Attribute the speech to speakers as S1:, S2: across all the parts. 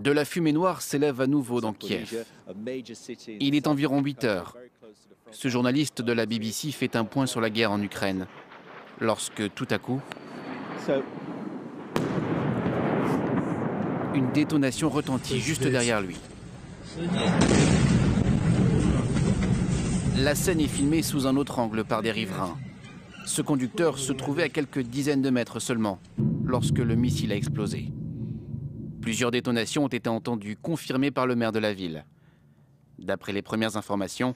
S1: De la fumée noire s'élève à nouveau dans Kiev. Il est environ 8 heures. Ce journaliste de la BBC fait un point sur la guerre en Ukraine. Lorsque tout à coup, une détonation retentit juste derrière lui. La scène est filmée sous un autre angle par des riverains. Ce conducteur se trouvait à quelques dizaines de mètres seulement lorsque le missile a explosé. Plusieurs détonations ont été entendues, confirmées par le maire de la ville. D'après les premières informations,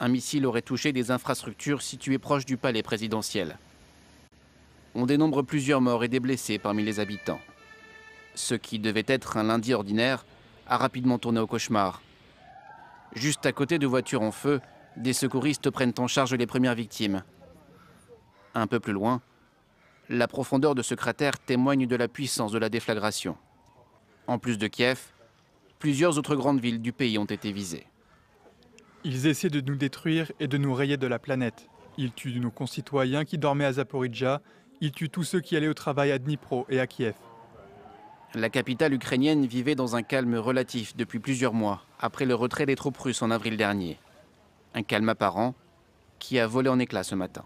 S1: un missile aurait touché des infrastructures situées proches du palais présidentiel. On dénombre plusieurs morts et des blessés parmi les habitants. Ce qui devait être un lundi ordinaire a rapidement tourné au cauchemar. Juste à côté de voitures en feu, des secouristes prennent en charge les premières victimes. Un peu plus loin, la profondeur de ce cratère témoigne de la puissance de la déflagration. En plus de Kiev, plusieurs autres grandes villes du pays ont été visées.
S2: Ils essaient de nous détruire et de nous rayer de la planète. Ils tuent nos concitoyens qui dormaient à Zaporizhia. Ils tuent tous ceux qui allaient au travail à Dnipro et à Kiev.
S1: La capitale ukrainienne vivait dans un calme relatif depuis plusieurs mois, après le retrait des troupes russes en avril dernier. Un calme apparent qui a volé en éclats ce matin.